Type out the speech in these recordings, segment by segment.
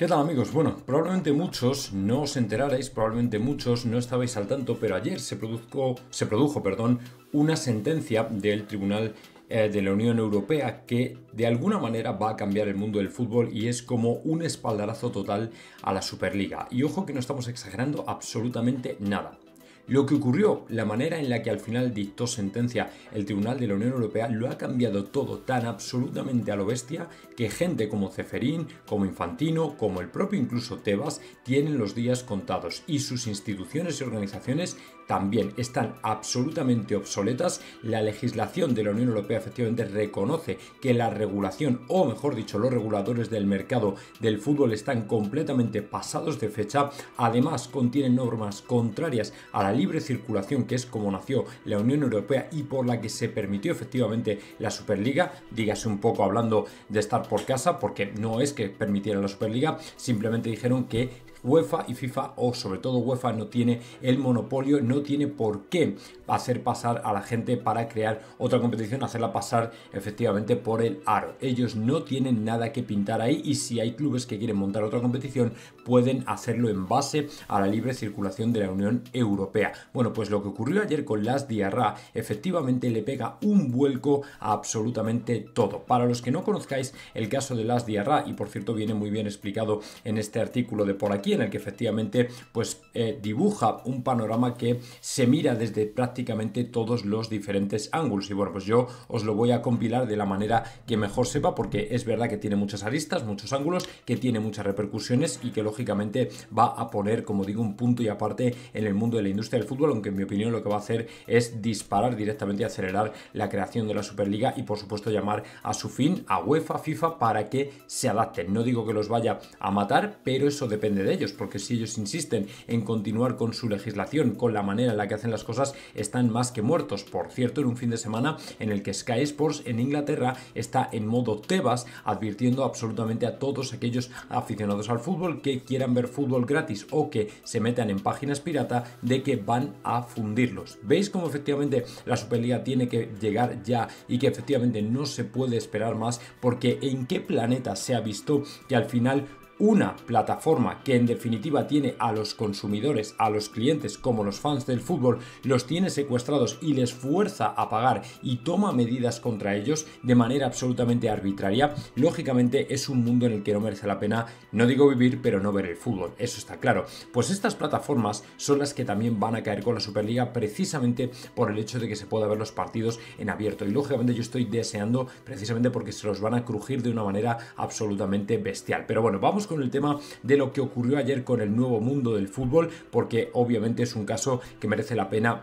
¿Qué tal amigos? Bueno, probablemente muchos no os enterarais, probablemente muchos no estabais al tanto, pero ayer se produjo, se produjo perdón, una sentencia del Tribunal eh, de la Unión Europea que de alguna manera va a cambiar el mundo del fútbol y es como un espaldarazo total a la Superliga. Y ojo que no estamos exagerando absolutamente nada. Lo que ocurrió, la manera en la que al final dictó sentencia el Tribunal de la Unión Europea, lo ha cambiado todo tan absolutamente a lo bestia que gente como Ceferín, como Infantino, como el propio incluso Tebas, tienen los días contados y sus instituciones y organizaciones también están absolutamente obsoletas. La legislación de la Unión Europea efectivamente reconoce que la regulación, o mejor dicho, los reguladores del mercado del fútbol están completamente pasados de fecha. Además, contienen normas contrarias a la libre circulación, que es como nació la Unión Europea y por la que se permitió efectivamente la Superliga. Dígase un poco hablando de estar por casa, porque no es que permitieran la Superliga, simplemente dijeron que UEFA y FIFA, o sobre todo UEFA, no tiene el monopolio, no tiene por qué hacer pasar a la gente para crear otra competición, hacerla pasar efectivamente por el aro. Ellos no tienen nada que pintar ahí y si hay clubes que quieren montar otra competición, pueden hacerlo en base a la libre circulación de la Unión Europea. Bueno, pues lo que ocurrió ayer con Las Diarra efectivamente le pega un vuelco a absolutamente todo. Para los que no conozcáis el caso de Las Diarra, y por cierto viene muy bien explicado en este artículo de por aquí, en el que efectivamente pues eh, dibuja un panorama que se mira desde prácticamente todos los diferentes ángulos y bueno pues yo os lo voy a compilar de la manera que mejor sepa porque es verdad que tiene muchas aristas, muchos ángulos, que tiene muchas repercusiones y que lógicamente va a poner como digo un punto y aparte en el mundo de la industria del fútbol aunque en mi opinión lo que va a hacer es disparar directamente y acelerar la creación de la Superliga y por supuesto llamar a su fin a UEFA, FIFA para que se adapten. No digo que los vaya a matar, pero eso depende de ellos porque si ellos insisten en continuar con su legislación, con la manera en la que hacen las cosas, están más que muertos. Por cierto, en un fin de semana en el que Sky Sports en Inglaterra está en modo Tebas, advirtiendo absolutamente a todos aquellos aficionados al fútbol que quieran ver fútbol gratis o que se metan en páginas pirata de que van a fundirlos. ¿Veis cómo efectivamente la Superliga tiene que llegar ya y que efectivamente no se puede esperar más? Porque en qué planeta se ha visto que al final una plataforma que en definitiva tiene a los consumidores, a los clientes como los fans del fútbol, los tiene secuestrados y les fuerza a pagar y toma medidas contra ellos de manera absolutamente arbitraria, lógicamente es un mundo en el que no merece la pena, no digo vivir, pero no ver el fútbol, eso está claro. Pues estas plataformas son las que también van a caer con la Superliga precisamente por el hecho de que se pueda ver los partidos en abierto y lógicamente yo estoy deseando precisamente porque se los van a crujir de una manera absolutamente bestial. Pero bueno, vamos con el tema de lo que ocurrió ayer con el nuevo mundo del fútbol, porque obviamente es un caso que merece la pena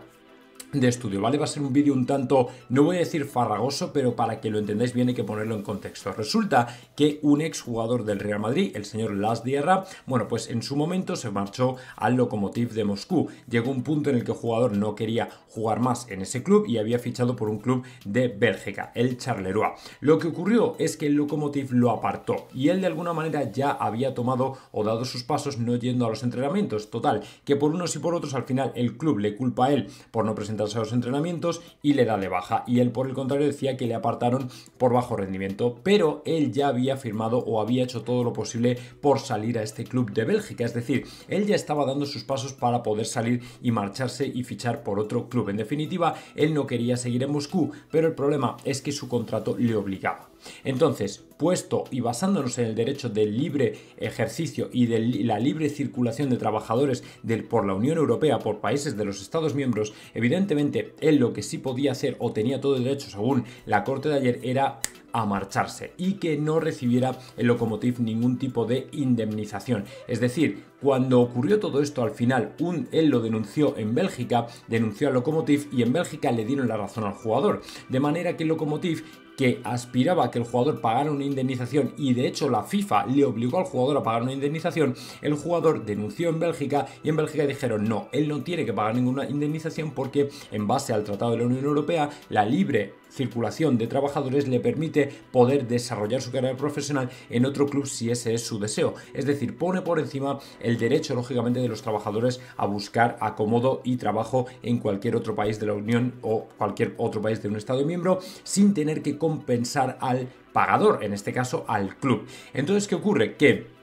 de estudio, ¿vale? Va a ser un vídeo un tanto, no voy a decir farragoso, pero para que lo entendáis bien hay que ponerlo en contexto. Resulta que un exjugador del Real Madrid, el señor Las Diarra, bueno, pues en su momento se marchó al Lokomotiv de Moscú. Llegó un punto en el que el jugador no quería jugar más en ese club y había fichado por un club de Bélgica, el Charleroi. Lo que ocurrió es que el Lokomotiv lo apartó y él de alguna manera ya había tomado o dado sus pasos no yendo a los entrenamientos. Total, que por unos y por otros al final el club le culpa a él por no presentar a los entrenamientos y le da de baja. Y él, por el contrario, decía que le apartaron por bajo rendimiento, pero él ya había firmado o había hecho todo lo posible por salir a este club de Bélgica. Es decir, él ya estaba dando sus pasos para poder salir y marcharse y fichar por otro club. En definitiva, él no quería seguir en Moscú, pero el problema es que su contrato le obligaba. Entonces, puesto y basándonos en el derecho del libre ejercicio y de la libre circulación de trabajadores por la Unión Europea, por países de los Estados miembros, evidentemente él lo que sí podía hacer o tenía todo el derecho según la corte de ayer era a marcharse y que no recibiera el Lokomotiv ningún tipo de indemnización. Es decir, cuando ocurrió todo esto al final, un, él lo denunció en Bélgica, denunció al Lokomotiv y en Bélgica le dieron la razón al jugador. De manera que el Lokomotiv que aspiraba a que el jugador pagara una indemnización y de hecho la FIFA le obligó al jugador a pagar una indemnización, el jugador denunció en Bélgica y en Bélgica dijeron no, él no tiene que pagar ninguna indemnización porque en base al Tratado de la Unión Europea la libre circulación de trabajadores le permite poder desarrollar su carrera profesional en otro club si ese es su deseo. Es decir, pone por encima el derecho, lógicamente, de los trabajadores a buscar acomodo y trabajo en cualquier otro país de la Unión o cualquier otro país de un Estado miembro sin tener que compensar al pagador, en este caso al club. Entonces, ¿qué ocurre? Que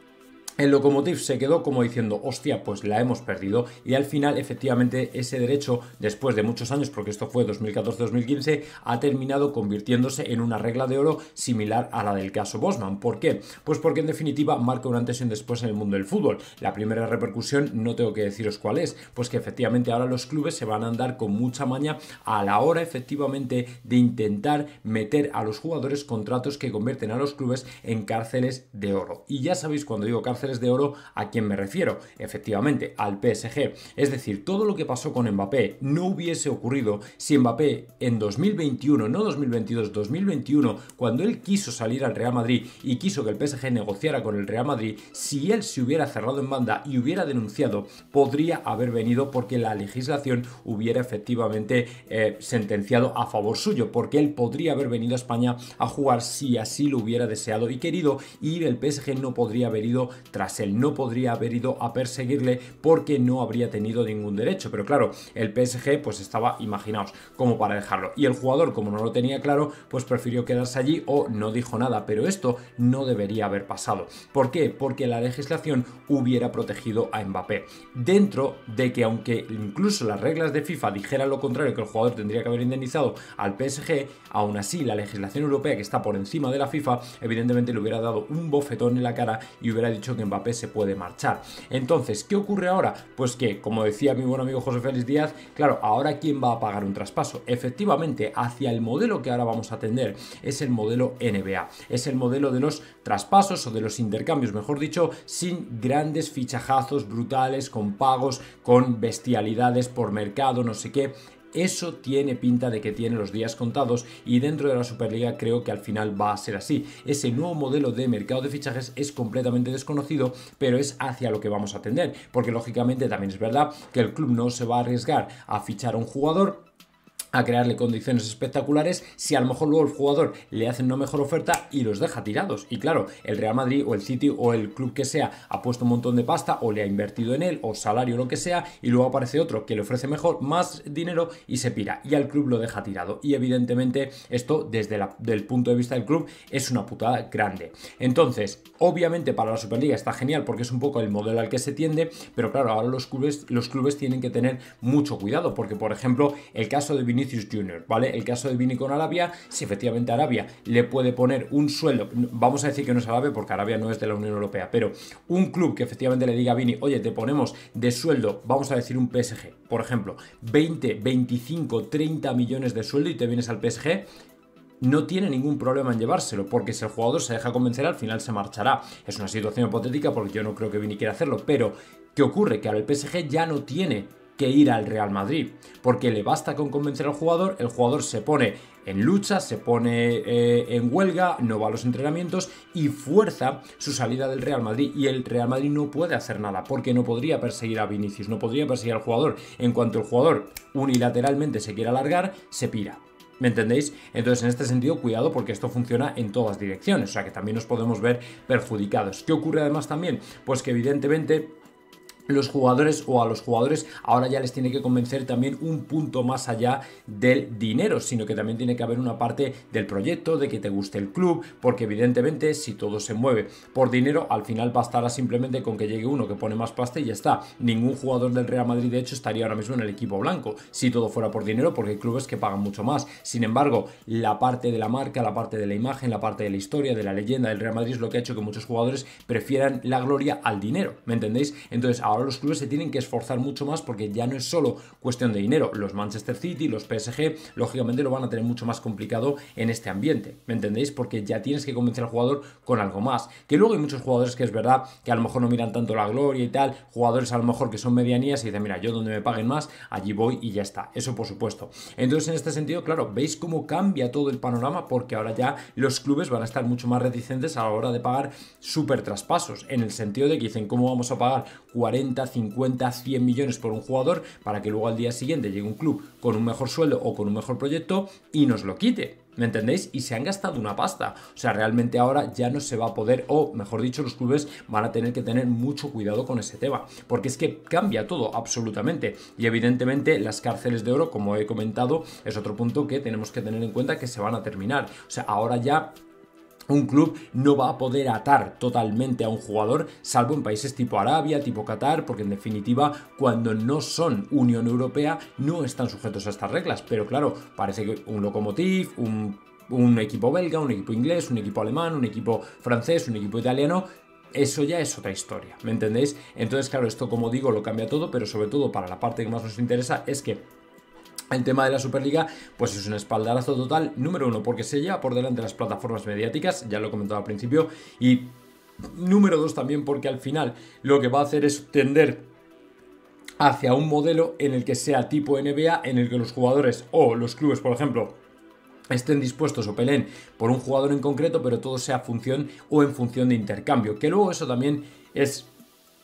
el Lokomotiv se quedó como diciendo, hostia, pues la hemos perdido. Y al final, efectivamente, ese derecho, después de muchos años, porque esto fue 2014-2015, ha terminado convirtiéndose en una regla de oro similar a la del caso Bosman. ¿Por qué? Pues porque en definitiva marca un antes y un después en el mundo del fútbol. La primera repercusión, no tengo que deciros cuál es, pues que efectivamente ahora los clubes se van a andar con mucha maña a la hora efectivamente de intentar meter a los jugadores contratos que convierten a los clubes en cárceles de oro. Y ya sabéis cuando digo cárceles de oro, ¿a quién me refiero? Efectivamente, al PSG. Es decir, todo lo que pasó con Mbappé no hubiese ocurrido si Mbappé en 2021, no 2022, 2021, cuando él quiso salir al Real Madrid y quiso que el PSG negociara con el Real Madrid, si él se hubiera cerrado en banda y hubiera denunciado, podría haber venido porque la legislación hubiera efectivamente eh, sentenciado a favor suyo, porque él podría haber venido a España a jugar si así lo hubiera deseado y querido y el PSG no podría haber ido tras él. No podría haber ido a perseguirle porque no habría tenido ningún derecho. Pero claro, el PSG pues estaba, imaginaos, como para dejarlo. Y el jugador, como no lo tenía claro, pues prefirió quedarse allí o no dijo nada. Pero esto no debería haber pasado. ¿Por qué? Porque la legislación hubiera protegido a Mbappé. Dentro de que aunque incluso las reglas de FIFA dijeran lo contrario, que el jugador tendría que haber indemnizado al PSG, aún así la legislación europea que está por encima de la FIFA, evidentemente le hubiera dado un bofetón en la cara y hubiera dicho que Mbappé se puede marchar. Entonces, ¿qué ocurre ahora? Pues que, como decía mi buen amigo José Félix Díaz, claro, ahora ¿quién va a pagar un traspaso? Efectivamente, hacia el modelo que ahora vamos a atender es el modelo NBA, es el modelo de los traspasos o de los intercambios, mejor dicho, sin grandes fichajazos brutales, con pagos, con bestialidades por mercado, no sé qué. Eso tiene pinta de que tiene los días contados y dentro de la Superliga creo que al final va a ser así. Ese nuevo modelo de mercado de fichajes es completamente desconocido, pero es hacia lo que vamos a atender, porque lógicamente también es verdad que el club no se va a arriesgar a fichar a un jugador a crearle condiciones espectaculares si a lo mejor luego el jugador le hace una mejor oferta y los deja tirados. Y claro, el Real Madrid o el City o el club que sea ha puesto un montón de pasta o le ha invertido en él o salario lo que sea y luego aparece otro que le ofrece mejor, más dinero y se pira y al club lo deja tirado. Y evidentemente esto desde el punto de vista del club es una putada grande. Entonces, obviamente para la Superliga está genial porque es un poco el modelo al que se tiende, pero claro, ahora los clubes, los clubes tienen que tener mucho cuidado porque por ejemplo el caso de Vinicius Jr., ¿vale? El caso de Vini con Arabia, si efectivamente Arabia le puede poner un sueldo, vamos a decir que no es Arabia porque Arabia no es de la Unión Europea, pero un club que efectivamente le diga a Vini, oye, te ponemos de sueldo, vamos a decir un PSG, por ejemplo, 20, 25, 30 millones de sueldo y te vienes al PSG, no tiene ningún problema en llevárselo, porque si el jugador se deja convencer, al final se marchará. Es una situación hipotética porque yo no creo que Vini quiera hacerlo, pero ¿qué ocurre? Que ahora el PSG ya no tiene que ir al Real Madrid, porque le basta con convencer al jugador, el jugador se pone en lucha, se pone eh, en huelga, no va a los entrenamientos y fuerza su salida del Real Madrid. Y el Real Madrid no puede hacer nada porque no podría perseguir a Vinicius, no podría perseguir al jugador. En cuanto el jugador unilateralmente se quiera alargar, se pira. ¿Me entendéis? Entonces, en este sentido, cuidado porque esto funciona en todas direcciones, o sea que también nos podemos ver perjudicados. ¿Qué ocurre además también? Pues que evidentemente los jugadores o a los jugadores ahora ya les tiene que convencer también un punto más allá del dinero, sino que también tiene que haber una parte del proyecto, de que te guste el club, porque evidentemente si todo se mueve por dinero, al final bastará simplemente con que llegue uno que pone más pasta y ya está. Ningún jugador del Real Madrid de hecho estaría ahora mismo en el equipo blanco, si todo fuera por dinero, porque hay clubes que pagan mucho más. Sin embargo, la parte de la marca, la parte de la imagen, la parte de la historia, de la leyenda del Real Madrid es lo que ha hecho que muchos jugadores prefieran la gloria al dinero, ¿me entendéis? Entonces, ahora ahora los clubes se tienen que esforzar mucho más porque ya no es solo cuestión de dinero. Los Manchester City, los PSG, lógicamente lo van a tener mucho más complicado en este ambiente. ¿Me entendéis? Porque ya tienes que convencer al jugador con algo más. Que luego hay muchos jugadores que es verdad que a lo mejor no miran tanto la gloria y tal. Jugadores a lo mejor que son medianías y dicen, mira, yo donde me paguen más, allí voy y ya está. Eso por supuesto. Entonces, en este sentido, claro, veis cómo cambia todo el panorama porque ahora ya los clubes van a estar mucho más reticentes a la hora de pagar súper traspasos. En el sentido de que dicen, ¿cómo vamos a pagar 40 50, 100 millones por un jugador para que luego al día siguiente llegue un club con un mejor sueldo o con un mejor proyecto y nos lo quite. ¿Me entendéis? Y se han gastado una pasta. O sea, realmente ahora ya no se va a poder, o mejor dicho, los clubes van a tener que tener mucho cuidado con ese tema. Porque es que cambia todo, absolutamente. Y evidentemente las cárceles de oro, como he comentado, es otro punto que tenemos que tener en cuenta que se van a terminar. O sea, ahora ya un club no va a poder atar totalmente a un jugador, salvo en países tipo Arabia, tipo Qatar, porque en definitiva, cuando no son Unión Europea, no están sujetos a estas reglas. Pero claro, parece que un Lokomotiv, un, un equipo belga, un equipo inglés, un equipo alemán, un equipo francés, un equipo italiano, eso ya es otra historia, ¿me entendéis? Entonces, claro, esto como digo lo cambia todo, pero sobre todo para la parte que más nos interesa es que el tema de la Superliga, pues es un espaldarazo total, número uno, porque se lleva por delante las plataformas mediáticas, ya lo he comentado al principio, y número dos también porque al final lo que va a hacer es tender hacia un modelo en el que sea tipo NBA, en el que los jugadores o los clubes, por ejemplo, estén dispuestos o peleen por un jugador en concreto, pero todo sea función o en función de intercambio, que luego eso también es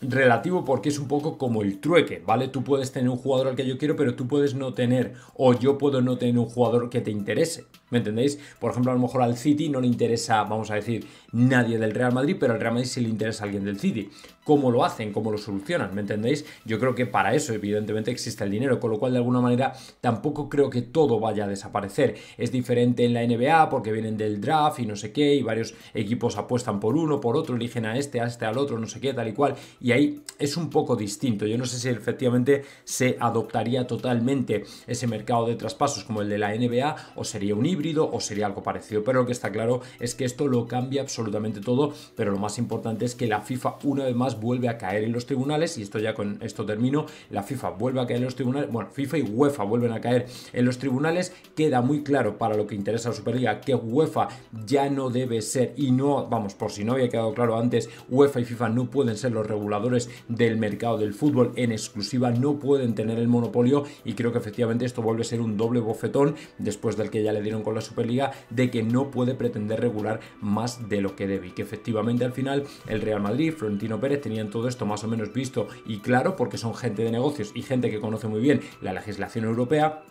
relativo porque es un poco como el trueque, ¿vale? Tú puedes tener un jugador al que yo quiero, pero tú puedes no tener, o yo puedo no tener un jugador que te interese, ¿me entendéis? Por ejemplo, a lo mejor al City no le interesa, vamos a decir, nadie del Real Madrid, pero al Real Madrid sí le interesa a alguien del City. ¿Cómo lo hacen? ¿Cómo lo solucionan? ¿Me entendéis? Yo creo que para eso, evidentemente, existe el dinero, con lo cual, de alguna manera, tampoco creo que todo vaya a desaparecer. Es diferente en la NBA porque vienen del draft y no sé qué, y varios equipos apuestan por uno, por otro, eligen a este, a este, al otro, no sé qué, tal y cual. Y ahí es un poco distinto. Yo no sé si efectivamente se adoptaría totalmente ese mercado de traspasos como el de la NBA, o sería un o sería algo parecido. Pero lo que está claro es que esto lo cambia absolutamente todo. Pero lo más importante es que la FIFA, una vez más, vuelve a caer en los tribunales, y esto ya con esto termino, la FIFA vuelve a caer en los tribunales, bueno, FIFA y UEFA vuelven a caer en los tribunales, queda muy claro para lo que interesa a la Superliga que UEFA ya no debe ser, y no, vamos, por si no había quedado claro antes, UEFA y FIFA no pueden ser los reguladores del mercado del fútbol en exclusiva, no pueden tener el monopolio, y creo que efectivamente esto vuelve a ser un doble bofetón, después del que ya le dieron con la Superliga, de que no puede pretender regular más de lo que debe, y que efectivamente al final el Real Madrid, Florentino Pérez, tenían todo esto más o menos visto y claro porque son gente de negocios y gente que conoce muy bien la legislación europea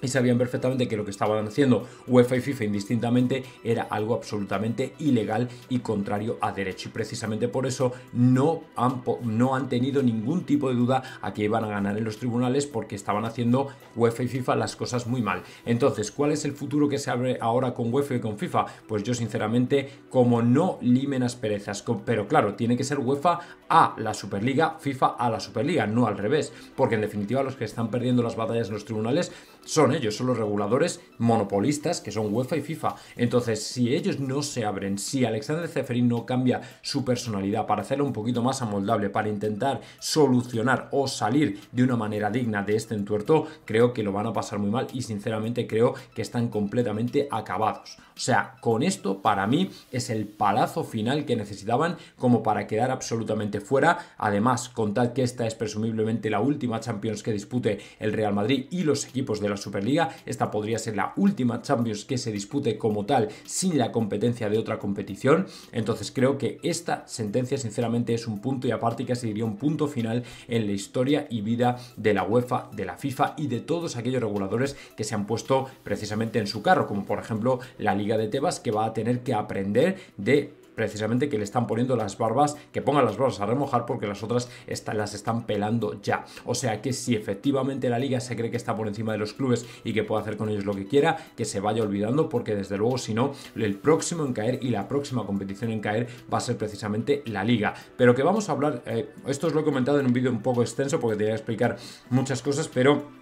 y sabían perfectamente que lo que estaban haciendo UEFA y FIFA indistintamente era algo absolutamente ilegal y contrario a derecho. Y precisamente por eso no han, no han tenido ningún tipo de duda a que iban a ganar en los tribunales porque estaban haciendo UEFA y FIFA las cosas muy mal. Entonces, ¿cuál es el futuro que se abre ahora con UEFA y con FIFA? Pues yo sinceramente, como no limen asperezas, pero claro, tiene que ser UEFA a la Superliga, FIFA a la Superliga, no al revés, porque en definitiva los que están perdiendo las batallas en los tribunales son ellos, son los reguladores monopolistas que son UEFA y FIFA. Entonces, si ellos no se abren, si Alexander Zeferin no cambia su personalidad para hacerlo un poquito más amoldable, para intentar solucionar o salir de una manera digna de este entuerto, creo que lo van a pasar muy mal y sinceramente creo que están completamente acabados. O sea, con esto para mí es el palazo final que necesitaban como para quedar absolutamente fuera. Además, contad que esta es presumiblemente la última Champions que dispute el Real Madrid y los equipos de la Superliga. Esta podría ser la última Champions que se dispute como tal sin la competencia de otra competición. Entonces creo que esta sentencia sinceramente es un punto y aparte que sería un punto final en la historia y vida de la UEFA, de la FIFA y de todos aquellos reguladores que se han puesto precisamente en su carro, como por ejemplo la Liga de Tebas que va a tener que aprender de precisamente que le están poniendo las barbas, que pongan las barbas a remojar porque las otras las están pelando ya. O sea que si efectivamente la liga se cree que está por encima de los clubes y que puede hacer con ellos lo que quiera, que se vaya olvidando porque desde luego si no, el próximo en caer y la próxima competición en caer va a ser precisamente la liga. Pero que vamos a hablar, eh, esto os lo he comentado en un vídeo un poco extenso porque te voy a explicar muchas cosas, pero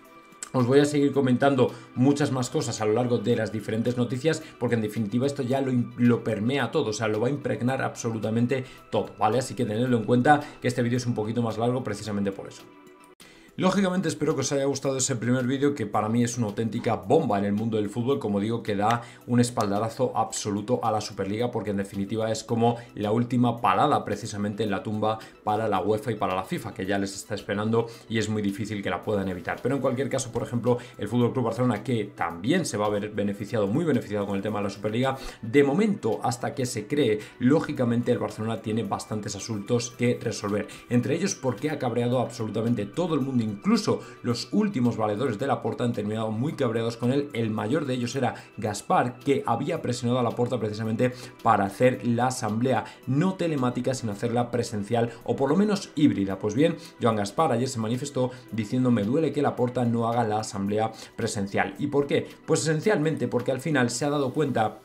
os voy a seguir comentando muchas más cosas a lo largo de las diferentes noticias porque en definitiva esto ya lo, lo, permea todo, o sea, lo va a impregnar absolutamente todo, ¿vale? Así que tenedlo en cuenta que este vídeo es un poquito más largo precisamente por eso. Lógicamente espero que os haya gustado ese primer vídeo que para mí es una auténtica bomba en el mundo del fútbol, como digo, que da un espaldarazo absoluto a la Superliga porque en definitiva es como la última parada precisamente en la tumba para la UEFA y para la FIFA, que ya les está esperando y es muy difícil que la puedan evitar. Pero en cualquier caso, por ejemplo, el Fútbol Club Barcelona que también se va a ver beneficiado, muy beneficiado con el tema de la Superliga, de momento hasta que se cree, lógicamente el Barcelona tiene bastantes asuntos que resolver. Entre ellos porque ha cabreado absolutamente todo el mundo incluso los últimos valedores de la puerta han terminado muy cabreados con él. El mayor de ellos era Gaspar, que había presionado a la puerta precisamente para hacer la asamblea no telemática, sino hacerla presencial o por lo menos híbrida. Pues bien, Joan Gaspar ayer se manifestó diciendo me duele que la puerta no haga la asamblea presencial. ¿Y por qué? Pues esencialmente porque al final se ha dado cuenta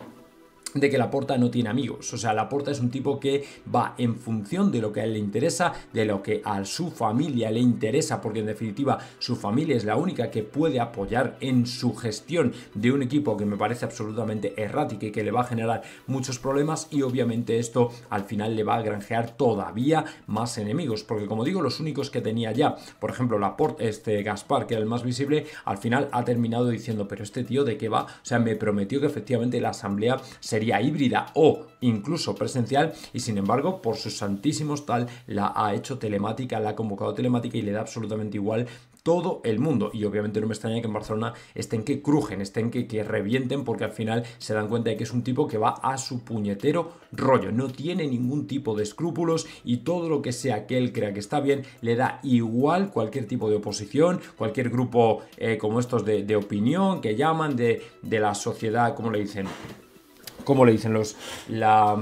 de que Laporta no tiene amigos. O sea, Laporta es un tipo que va en función de lo que a él le interesa, de lo que a su familia le interesa, porque en definitiva su familia es la única que puede apoyar en su gestión de un equipo que me parece absolutamente errático y que le va a generar muchos problemas y obviamente esto al final le va a granjear todavía más enemigos, porque como digo, los únicos que tenía ya, por ejemplo, Laporta, este Gaspar, que era el más visible, al final ha terminado diciendo, pero este tío de qué va, o sea, me prometió que efectivamente la asamblea sería híbrida o incluso presencial y sin embargo por sus santísimos tal la ha hecho telemática, la ha convocado telemática y le da absolutamente igual todo el mundo. Y obviamente no me extraña que en Barcelona estén que crujen, estén que, que revienten, porque al final se dan cuenta de que es un tipo que va a su puñetero rollo. No tiene ningún tipo de escrúpulos y todo lo que sea que él crea que está bien, le da igual cualquier tipo de oposición, cualquier grupo eh, como estos de, de, opinión que llaman de, de la sociedad, como le dicen? ¿Cómo le dicen los... La,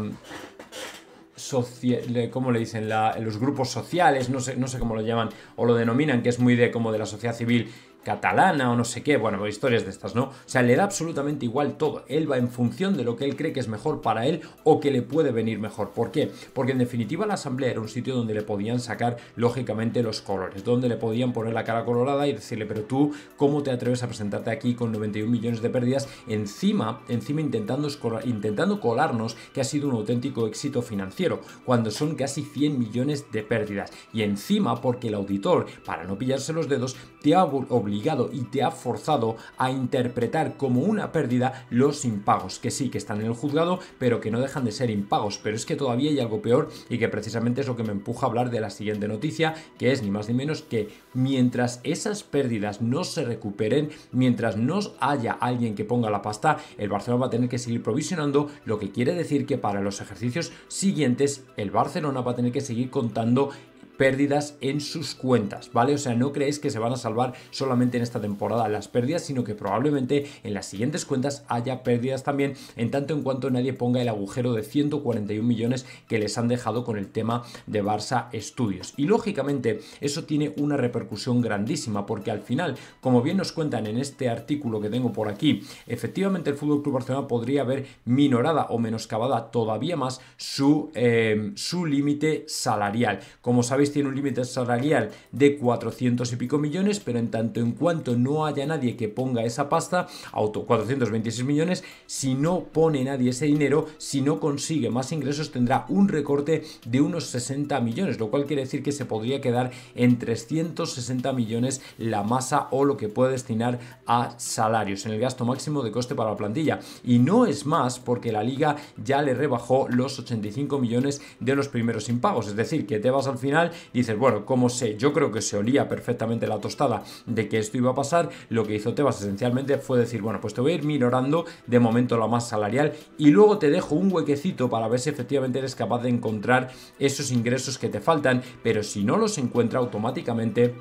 ¿cómo le dicen? los grupos sociales, no sé, no sé cómo lo llaman o lo denominan, que es muy de como de la sociedad civil catalana o no sé qué, bueno, historias de estas, ¿no? O sea, le da absolutamente igual todo. Él va en función de lo que él cree que es mejor para él o que le puede venir mejor. ¿Por qué? Porque en definitiva la asamblea era un sitio donde le podían sacar lógicamente los colores, donde le podían poner la cara colorada y decirle, pero tú, ¿cómo te atreves a presentarte aquí con 91 millones de pérdidas? Encima, encima intentando, intentando colarnos que ha sido un auténtico éxito financiero, cuando son casi 100 millones de pérdidas. Y encima porque el auditor, para no pillarse los dedos, te ha obligado y te ha forzado a interpretar como una pérdida los impagos, que sí, que están en el juzgado, pero que no dejan de ser impagos. Pero es que todavía hay algo peor y que precisamente es lo que me empuja a hablar de la siguiente noticia, que es ni más ni menos que mientras esas pérdidas no se recuperen, mientras no haya alguien que ponga la pasta, el Barcelona va a tener que seguir provisionando, lo que quiere decir que para los ejercicios siguientes el Barcelona va a tener que seguir contando pérdidas en sus cuentas, ¿vale? O sea, no creéis que se van a salvar solamente en esta temporada las pérdidas, sino que probablemente en las siguientes cuentas haya pérdidas también, en tanto en cuanto nadie ponga el agujero de 141 millones que les han dejado con el tema de Barça Studios. Y lógicamente eso tiene una repercusión grandísima, porque al final, como bien nos cuentan en este artículo que tengo por aquí, efectivamente el Fútbol Club Barcelona podría haber minorada o menoscabada todavía más su, eh, su límite salarial. Como sabéis, tiene un límite salarial de 400 y pico millones, pero en tanto en cuanto no haya nadie que ponga esa pasta, auto 426 millones, si no pone nadie ese dinero, si no consigue más ingresos, tendrá un recorte de unos 60 millones, lo cual quiere decir que se podría quedar en 360 millones la masa o lo que puede destinar a salarios en el gasto máximo de coste para la plantilla. Y no es más porque la liga ya le rebajó los 85 millones de los primeros impagos, es decir, que te vas al final dices, bueno, como sé, yo creo que se olía perfectamente la tostada de que esto iba a pasar, lo que hizo Tebas esencialmente fue decir, bueno, pues te voy a ir minorando de momento la más salarial y luego te dejo un huequecito para ver si efectivamente eres capaz de encontrar esos ingresos que te faltan, pero si no los encuentra automáticamente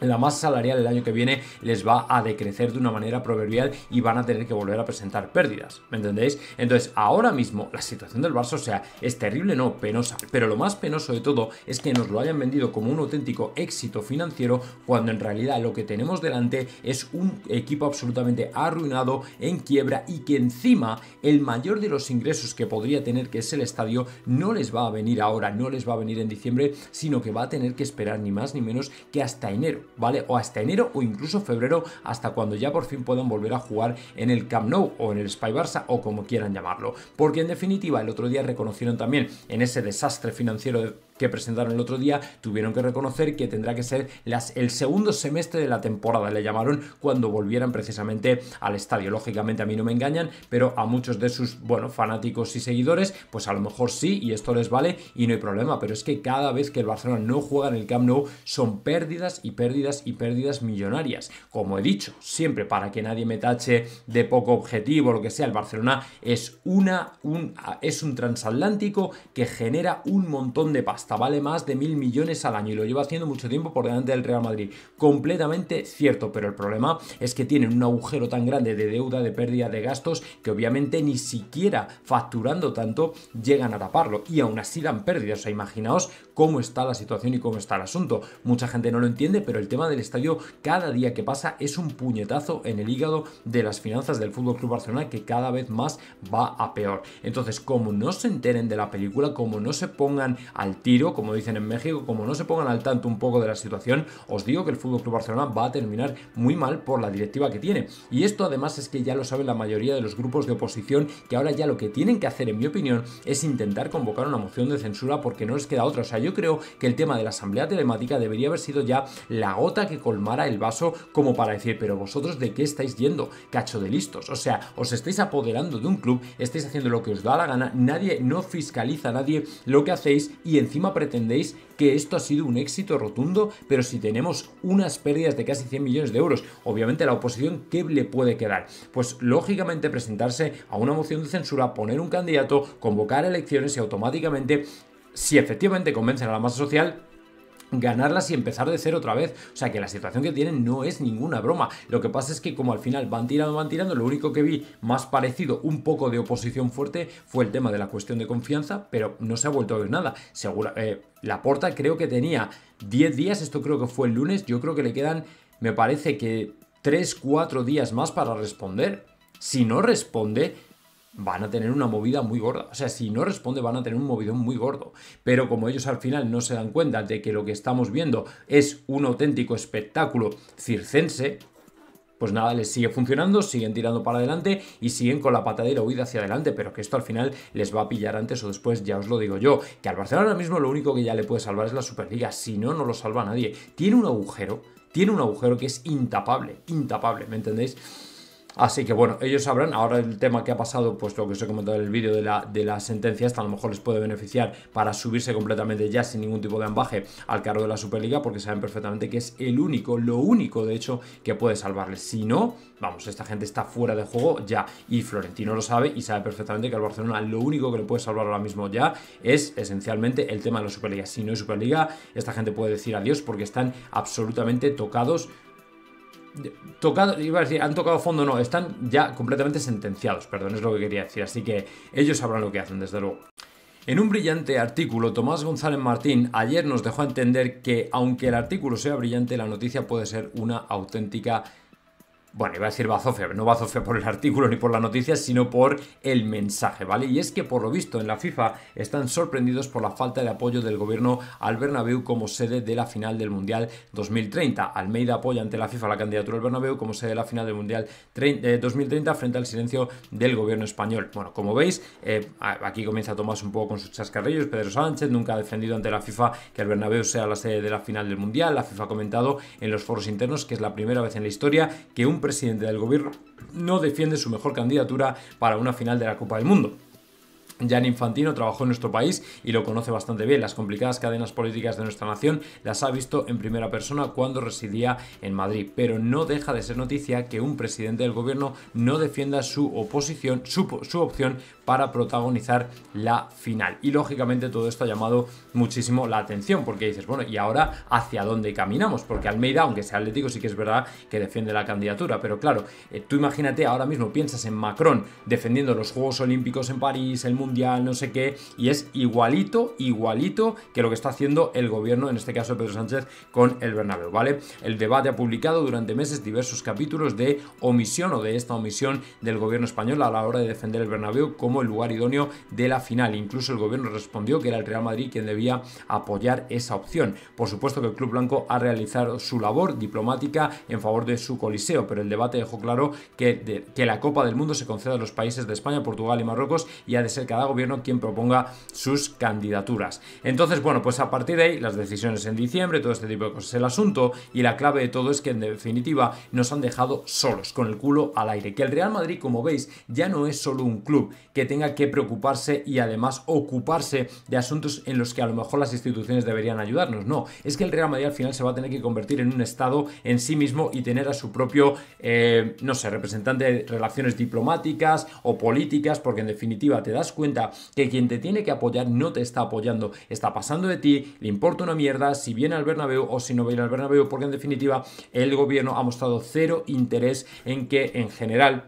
la masa salarial el año que viene les va a decrecer de una manera proverbial y van a tener que volver a presentar pérdidas, ¿me entendéis? Entonces, ahora mismo la situación del Barça, o sea, es terrible, no, penosa, pero lo más penoso de todo es que nos lo hayan vendido como un auténtico éxito financiero cuando en realidad lo que tenemos delante es un equipo absolutamente arruinado, en quiebra y que encima el mayor de los ingresos que podría tener, que es el estadio, no les va a venir ahora, no les va a venir en diciembre, sino que va a tener que esperar ni más ni menos que hasta enero. ¿Vale? O hasta enero o incluso febrero, hasta cuando ya por fin puedan volver a jugar en el Camp Nou o en el Spy Barça o como quieran llamarlo. Porque en definitiva, el otro día reconocieron también en ese desastre financiero que presentaron el otro día, tuvieron que reconocer que tendrá que ser el segundo semestre de la temporada, le llamaron cuando volvieran precisamente al estadio. Lógicamente a mí no me engañan, pero a muchos de sus, bueno, fanáticos y seguidores, pues a lo mejor sí, y esto les vale y no hay problema, pero es que cada vez que el Barcelona no juega en el Camp Nou son pérdidas y pérdidas y pérdidas millonarias. Como he dicho, siempre para que nadie me tache de poco objetivo, lo que sea, el Barcelona es una, un, es un transatlántico que genera un montón de pasta vale más de mil millones al año y lo lleva haciendo mucho tiempo por delante del Real Madrid. Completamente cierto, pero el problema es que tienen un agujero tan grande de deuda, de pérdida de gastos, que obviamente ni siquiera facturando tanto llegan a taparlo y aún así dan pérdidas. O sea, imaginaos cómo está la situación y cómo está el asunto. Mucha gente no lo entiende, pero el tema del estadio cada día que pasa es un puñetazo en el hígado de las finanzas del Fútbol Club Barcelona que cada vez más va a peor. Entonces, como no se enteren de la película, como no se pongan al tiro, como dicen en México, como no se pongan al tanto un poco de la situación, os digo que el Fútbol Club Barcelona va a terminar muy mal por la directiva que tiene. Y esto además es que ya lo saben la mayoría de los grupos de oposición que ahora ya lo que tienen que hacer, en mi opinión, es intentar convocar una moción de censura porque no les queda otra. O sea, yo creo que el tema de la asamblea telemática debería haber sido ya la gota que colmara el vaso como para decir, pero vosotros de qué estáis yendo, cacho de listos. O sea, os estáis apoderando de un club, estáis haciendo lo que os da la gana, nadie no fiscaliza a nadie lo que hacéis y encima pretendéis que esto ha sido un éxito rotundo, pero si tenemos unas pérdidas de casi 100 millones de euros, obviamente la oposición, ¿qué le puede quedar? Pues lógicamente presentarse a una moción de censura, poner un candidato, convocar elecciones y automáticamente, si efectivamente convencen a la masa social, ganarlas y empezar de cero otra vez. O sea que la situación que tienen no es ninguna broma. Lo que pasa es que como al final van tirando, van tirando, lo único que vi más parecido, un poco de oposición fuerte, fue el tema de la cuestión de confianza, pero no se ha vuelto a ver nada. Segura, eh, la porta creo que tenía 10 días, esto creo que fue el lunes, yo creo que le quedan, me parece que 3, 4 días más para responder. Si no responde, van a tener una movida muy gorda. O sea, si no responde, van a tener un movidón muy gordo. Pero como ellos al final no se dan cuenta de que lo que estamos viendo es un auténtico espectáculo circense, pues nada, les sigue funcionando, siguen tirando para adelante y siguen con la patadera huida hacia adelante, pero que esto al final les va a pillar antes o después, ya os lo digo yo, que al Barcelona ahora mismo lo único que ya le puede salvar es la Superliga, si no, no lo salva nadie. Tiene un agujero, tiene un agujero que es intapable, intapable, ¿me entendéis? Así que bueno, ellos sabrán, ahora el tema que ha pasado, pues lo que os he comentado en el vídeo de la, de sentencia, esta a lo mejor les puede beneficiar para subirse completamente ya sin ningún tipo de ambaje al cargo de la Superliga, porque saben perfectamente que es el único, lo único de hecho que puede salvarles. Si no, vamos, esta gente está fuera de juego ya, y Florentino lo sabe y sabe perfectamente que al Barcelona lo único que le puede salvar ahora mismo ya es esencialmente el tema de la Superliga. Si no hay Superliga, esta gente puede decir adiós porque están absolutamente tocados tocado, iba a decir, han tocado fondo, no, están ya completamente sentenciados, perdón, es lo que quería decir, así que ellos sabrán lo que hacen, desde luego. En un brillante artículo, Tomás González Martín ayer nos dejó entender que, aunque el artículo sea brillante, la noticia puede ser una auténtica bueno, iba a decir bazofia, no bazofia por el artículo ni por la noticia, sino por el mensaje, ¿vale? Y es que por lo visto en la FIFA están sorprendidos por la falta de apoyo del gobierno al Bernabéu como sede de la final del Mundial 2030. Almeida apoya ante la FIFA la candidatura del Bernabéu como sede de la final del Mundial 2030 frente al silencio del gobierno español. Bueno, como veis, eh, aquí comienza Tomás un poco con sus chascarrillos. Pedro Sánchez nunca ha defendido ante la FIFA que el Bernabéu sea la sede de la final del Mundial. La FIFA ha comentado en los foros internos que es la primera vez en la historia que presidente del gobierno no defiende su mejor candidatura para una final de la Copa del Mundo. Jan Infantino trabajó en nuestro país y lo conoce bastante bien. Las complicadas cadenas políticas de nuestra nación las ha visto en primera persona cuando residía en Madrid. Pero no deja de ser noticia que un presidente del gobierno no defienda su oposición, su, su opción para protagonizar la final. Y lógicamente todo esto ha llamado muchísimo la atención porque dices, bueno, ¿y ahora hacia dónde caminamos? Porque Almeida, aunque sea atlético, sí que es verdad que defiende la candidatura. Pero claro, eh, tú imagínate, ahora mismo piensas en Macron defendiendo los Juegos Olímpicos en París, el Mundial, no sé qué, y es igualito, igualito que lo que está haciendo el gobierno, en este caso Pedro Sánchez, con el Bernabéu, ¿vale? El debate ha publicado durante meses diversos capítulos de omisión o de esta omisión del gobierno español a la hora de defender el Bernabéu como el lugar idóneo de la final. Incluso el gobierno respondió que era el Real Madrid quien debía apoyar esa opción. Por supuesto que el Club Blanco ha realizado su labor diplomática en favor de su coliseo, pero el debate dejó claro que, que la Copa del Mundo se concede a los países de España, Portugal y Marruecos y ha de ser cada gobierno quien proponga sus candidaturas. Entonces, bueno, pues a partir de ahí, las decisiones en diciembre, todo este tipo de cosas. El asunto y la clave de todo es que en definitiva nos han dejado solos, con el culo al aire. Que el Real Madrid, como veis, ya no es solo un club, que tenga que preocuparse y además ocuparse de asuntos en los que a lo mejor las instituciones deberían ayudarnos. No, es que el Real Madrid al final se va a tener que convertir en un Estado en sí mismo y tener a su propio, eh, no sé, representante de relaciones diplomáticas o políticas, porque en definitiva te das cuenta cuenta que quien te tiene que apoyar no te está apoyando, está pasando de ti, le importa una mierda si viene al Bernabéu o si no viene al Bernabéu, porque en definitiva el gobierno ha mostrado cero interés en que en general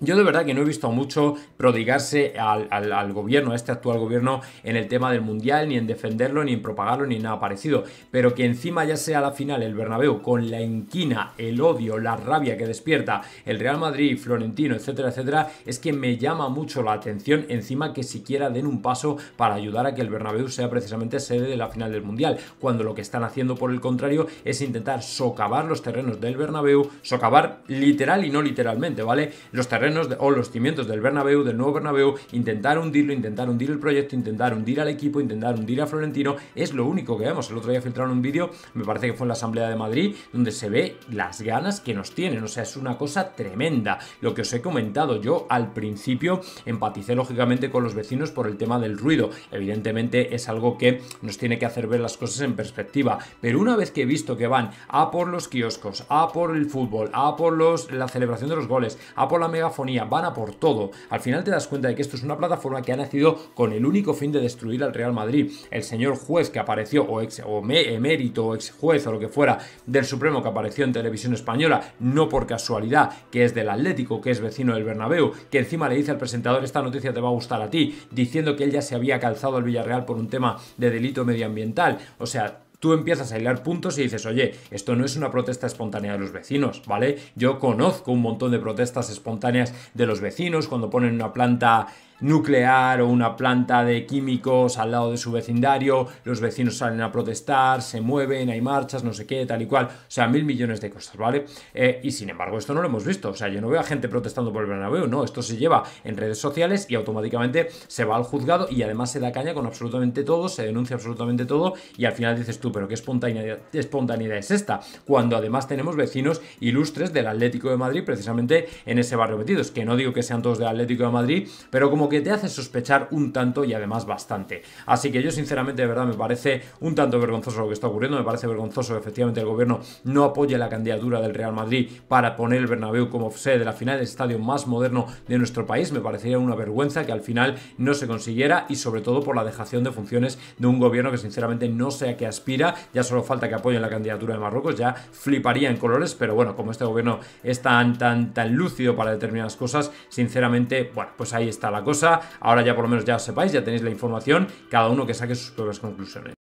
yo de verdad que no he visto mucho prodigarse al, gobierno, a este actual gobierno, en el tema del Mundial, ni en defenderlo, ni en propagarlo, ni nada parecido. Pero que encima ya sea la final el Bernabéu, con la inquina, el odio, la rabia que despierta el Real Madrid, Florentino, etcétera, etcétera, es que me llama mucho la atención encima que siquiera den un paso para ayudar a que el Bernabéu sea precisamente sede de la final del Mundial, cuando lo que están haciendo por el contrario es intentar socavar los terrenos del Bernabéu, socavar literal y no literalmente, ¿vale? Los terrenos o los cimientos del Bernabéu, del nuevo Bernabéu, intentar hundirlo, intentar hundir el proyecto, intentar hundir al equipo, intentar hundir a Florentino, es lo único que vemos. El otro día filtraron un vídeo, me parece que fue en la Asamblea de Madrid, donde se ve las ganas que nos tienen, o sea, es una cosa tremenda. Lo que os he comentado, yo al principio empaticé lógicamente con los vecinos por el tema del ruido, evidentemente es algo que nos tiene que hacer ver las cosas en perspectiva, pero una vez que he visto que van a por los kioscos, a por el fútbol, a por los, la celebración de los goles, a por la megafonía, van a por todo. Al final te das cuenta de que esto es una plataforma que ha nacido con el único fin de destruir al Real Madrid. El señor juez que apareció, o, ex, o emérito, o ex juez, o lo que fuera, del Supremo que apareció en televisión española, no por casualidad, que es del Atlético, que es vecino del Bernabéu, que encima le dice al presentador, esta noticia te va a gustar a ti, diciendo que él ya se había calzado al Villarreal por un tema de delito medioambiental. O sea, tú empiezas a hilar puntos y dices, oye, esto no es una protesta espontánea de los vecinos, ¿vale? Yo conozco un montón de protestas espontáneas de los vecinos cuando ponen una planta nuclear o una planta de químicos al lado de su vecindario, los vecinos salen a protestar, se mueven, hay marchas, no sé qué, tal y cual, o sea, mil millones de cosas, ¿vale? Eh, y sin embargo, esto no lo hemos visto, o sea, yo no veo a gente protestando por el Bernabéu, no, esto se lleva en redes sociales y automáticamente se va al juzgado y además se da caña con absolutamente todo, se denuncia absolutamente todo y al final dices tú, pero qué espontaneidad, espontaneidad es esta, cuando además tenemos vecinos ilustres del Atlético de Madrid precisamente en ese barrio metidos, que no digo que sean todos del Atlético de Madrid, pero como que te hace sospechar un tanto y además bastante. Así que yo sinceramente de verdad me parece un tanto vergonzoso lo que está ocurriendo, me parece vergonzoso que efectivamente el gobierno no apoye la candidatura del Real Madrid para poner el Bernabéu como sede de la final, el estadio más moderno de nuestro país, me parecería una vergüenza que al final no se consiguiera y sobre todo por la dejación de funciones de un gobierno que sinceramente no sé a qué aspira, ya solo falta que apoyen la candidatura de Marruecos, ya fliparía en colores, pero bueno, como este gobierno es tan tan tan lúcido para determinadas cosas, sinceramente, bueno, pues ahí está la cosa Ahora ya por lo menos ya sepáis, ya tenéis la información, cada uno que saque sus propias conclusiones.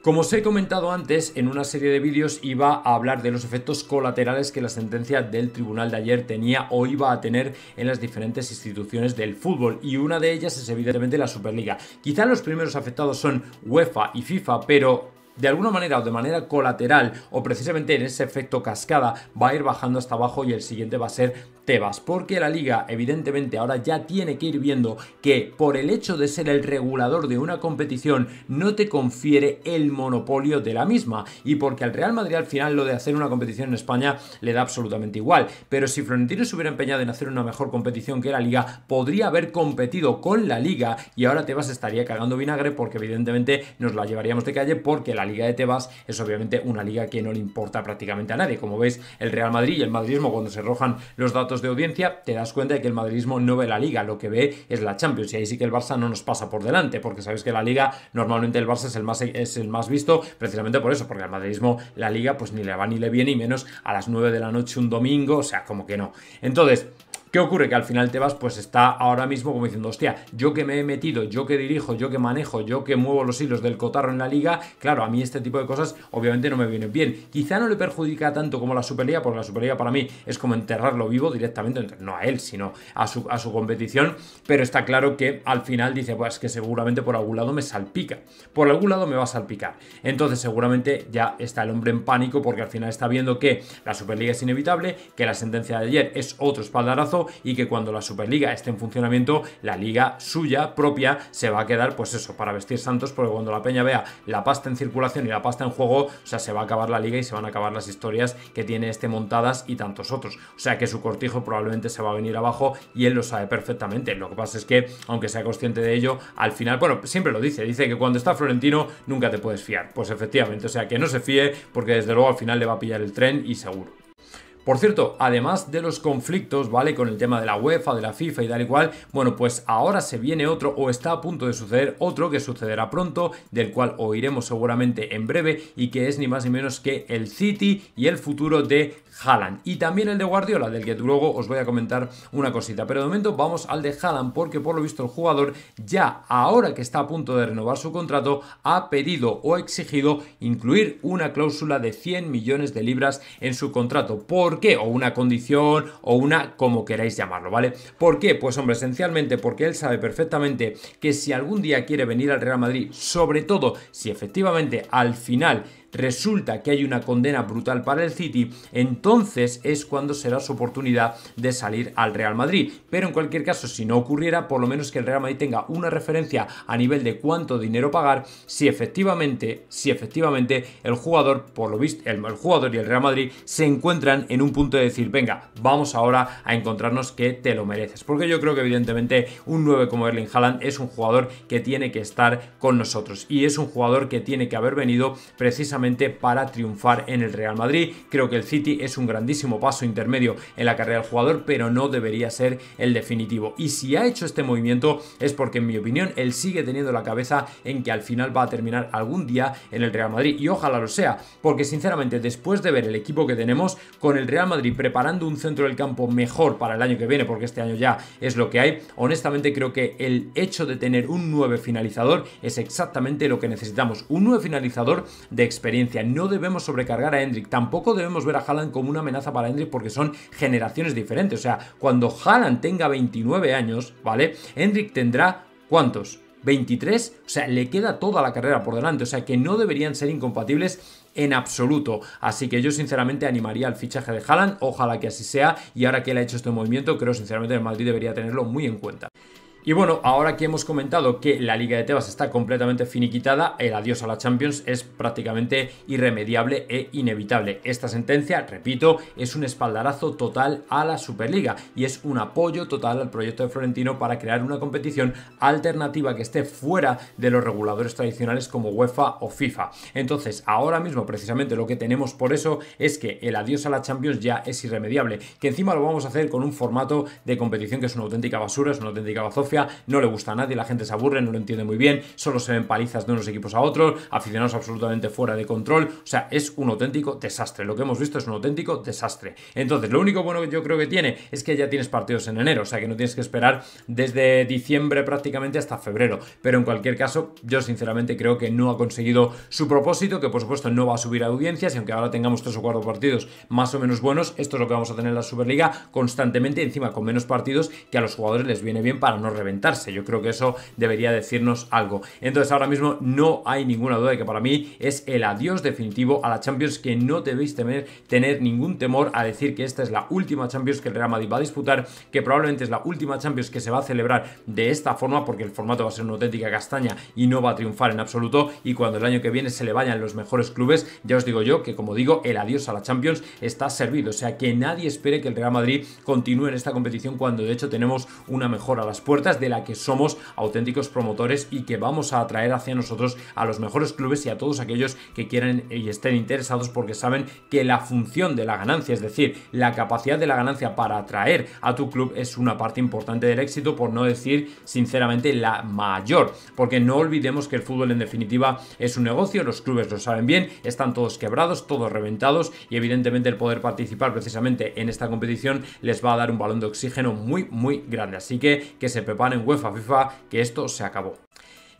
Como os he comentado antes, en una serie de vídeos iba a hablar de los efectos colaterales que la sentencia del tribunal de ayer tenía o iba a tener en las diferentes instituciones del fútbol y una de ellas es evidentemente la Superliga. Quizá los primeros afectados son UEFA y FIFA, pero de alguna manera o de manera colateral o precisamente en ese efecto cascada va a ir bajando hasta abajo y el siguiente va a ser Tebas, porque la liga evidentemente ahora ya tiene que ir viendo que por el hecho de ser el regulador de una competición no te confiere el monopolio de la misma. Y porque al Real Madrid al final lo de hacer una competición en España le da absolutamente igual, pero si Florentino se hubiera empeñado en hacer una mejor competición que la liga, podría haber competido con la liga y ahora Tebas estaría cagando vinagre porque evidentemente nos la llevaríamos de calle porque la liga de Tebas es obviamente una liga que no le importa prácticamente a nadie, como veis el Real Madrid y el madridismo cuando se arrojan los datos de audiencia, te das cuenta de que el madridismo no ve la liga, lo que ve es la Champions. Y ahí sí que el Barça no nos pasa por delante, porque sabéis que la liga, normalmente el Barça es el más, es el más visto, precisamente por eso, porque al madridismo la liga pues ni le va ni le viene, y menos a las 9 de la noche un domingo, o sea, como que no. Entonces, ¿Qué ocurre? Que al final Tebas pues está ahora mismo como diciendo, hostia, yo que me he metido, yo que dirijo, yo que manejo, yo que muevo los hilos del cotarro en la liga, claro, a mí este tipo de cosas obviamente no me vienen bien. Quizá no le perjudica tanto como la Superliga, porque la Superliga para mí es como enterrarlo vivo directamente, no a él, sino a su, a su competición, pero está claro que al final dice, pues que seguramente por algún lado me salpica, por algún lado me va a salpicar. Entonces seguramente ya está el hombre en pánico porque al final está viendo que la Superliga es inevitable, que la sentencia de ayer es otro espaldarazo, y que cuando la Superliga esté en funcionamiento, la liga suya propia se va a quedar, pues eso, para vestir santos, porque cuando la peña vea la pasta en circulación y la pasta en juego, o sea, se va a acabar la liga y se van a acabar las historias que tiene este montadas y tantos otros. O sea que su cortijo probablemente se va a venir abajo y él lo sabe perfectamente. Lo que pasa es que, aunque sea consciente de ello, al final, bueno, siempre lo dice, dice que cuando está Florentino nunca te puedes fiar. Pues efectivamente, o sea que no se fíe porque desde luego al final le va a pillar el tren y seguro. Por cierto, además de los conflictos, ¿vale? Con el tema de la UEFA, de la FIFA y tal y cual, bueno, pues ahora se viene otro o está a punto de suceder otro que sucederá pronto, del cual oiremos seguramente en breve y que es ni más ni menos que el City y el futuro de Haaland. Y también el de Guardiola, del que luego os voy a comentar una cosita. Pero de momento vamos al de Haaland porque por lo visto el jugador ya ahora que está a punto de renovar su contrato ha pedido o exigido incluir una cláusula de 100 millones de libras en su contrato. ¿Por qué? O una condición o una como queráis llamarlo, ¿vale? ¿Por qué? Pues hombre, esencialmente porque él sabe perfectamente que si algún día quiere venir al Real Madrid, sobre todo si efectivamente al final resulta que hay una condena brutal para el City, entonces es cuando será su oportunidad de salir al Real Madrid. Pero en cualquier caso, si no ocurriera, por lo menos que el Real Madrid tenga una referencia a nivel de cuánto dinero pagar, si efectivamente, si efectivamente el jugador, por lo visto, el, jugador y el Real Madrid se encuentran en un punto de decir, venga, vamos ahora a encontrarnos que te lo mereces. Porque yo creo que evidentemente un 9 como Erling Haaland es un jugador que tiene que estar con nosotros y es un jugador que tiene que haber venido precisamente para triunfar en el Real Madrid. Creo que el City es un grandísimo paso intermedio en la carrera del jugador, pero no debería ser el definitivo. Y si ha hecho este movimiento es porque, en mi opinión, él sigue teniendo la cabeza en que al final va a terminar algún día en el Real Madrid. Y ojalá lo sea, porque sinceramente, después de ver el equipo que tenemos, con el Real Madrid preparando un centro del campo mejor para el año que viene, porque este año ya es lo que hay, honestamente creo que el hecho de tener un 9 finalizador es exactamente lo que necesitamos. Un 9 finalizador de experiencia no debemos sobrecargar a Hendrik. Tampoco debemos ver a Haaland como una amenaza para Hendrik porque son generaciones diferentes. O sea, cuando Haaland tenga 29 años, ¿vale? Hendrik tendrá ¿cuántos? 23, o sea, le queda toda la carrera por delante, o sea, que no deberían ser incompatibles en absoluto. Así que yo sinceramente animaría al fichaje de Haaland, ojalá que así sea, y ahora que él ha hecho este movimiento, creo sinceramente que el Madrid debería tenerlo muy en cuenta. Y bueno, ahora que hemos comentado que la Liga de Tebas está completamente finiquitada, el adiós a la Champions es prácticamente irremediable e inevitable. Esta sentencia, repito, es un espaldarazo total a la Superliga y es un apoyo total al proyecto de Florentino para crear una competición alternativa que esté fuera de los reguladores tradicionales como UEFA o FIFA. Entonces, ahora mismo precisamente lo que tenemos por eso es que el adiós a la Champions ya es irremediable, que encima lo vamos a hacer con un formato de competición que es una auténtica basura, es una auténtica bazofia no le gusta a nadie, la gente se aburre, no lo entiende muy bien, solo se ven palizas de unos equipos a otros, aficionados absolutamente fuera de control, o sea, es un auténtico desastre, lo que hemos visto es un auténtico desastre. Entonces, lo único bueno que yo creo que tiene es que ya tienes partidos en enero, o sea, que no tienes que esperar desde diciembre prácticamente hasta febrero, pero en cualquier caso, yo sinceramente creo que no ha conseguido su propósito, que por supuesto no va a subir audiencias, y aunque ahora tengamos tres o cuatro partidos más o menos buenos, esto es lo que vamos a tener en la Superliga constantemente, encima con menos partidos, que a los jugadores les viene bien para no reventarse. Yo creo que eso debería decirnos algo. Entonces ahora mismo no hay ninguna duda de que para mí es el adiós definitivo a la Champions que no debéis temer, tener ningún temor a decir que esta es la última Champions que el Real Madrid va a disputar, que probablemente es la última Champions que se va a celebrar de esta forma porque el formato va a ser una auténtica castaña y no va a triunfar en absoluto y cuando el año que viene se le vayan los mejores clubes, ya os digo yo que como digo, el adiós a la Champions está servido, o sea que nadie espere que el Real Madrid continúe en esta competición cuando de hecho tenemos una mejora a las puertas de la que somos auténticos promotores y que vamos a atraer hacia nosotros a los mejores clubes y a todos aquellos que quieran y estén interesados porque saben que la función de la ganancia, es decir, la capacidad de la ganancia para atraer a tu club es una parte importante del éxito, por no decir sinceramente la mayor, porque no olvidemos que el fútbol en definitiva es un negocio, los clubes lo saben bien, están todos quebrados, todos reventados y evidentemente el poder participar precisamente en esta competición les va a dar un balón de oxígeno muy muy grande, así que que se preparen en UEFA, FIFA, que esto se acabó.